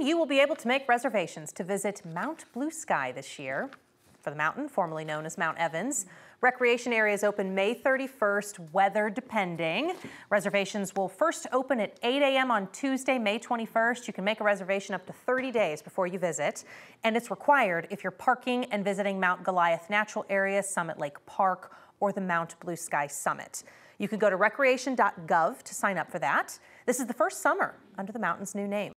You will be able to make reservations to visit Mount Blue Sky this year for the mountain, formerly known as Mount Evans. Recreation areas open May 31st, weather depending. Reservations will first open at 8 a.m. on Tuesday, May 21st. You can make a reservation up to 30 days before you visit, and it's required if you're parking and visiting Mount Goliath Natural Area, Summit Lake Park, or the Mount Blue Sky Summit. You can go to recreation.gov to sign up for that. This is the first summer under the mountain's new name.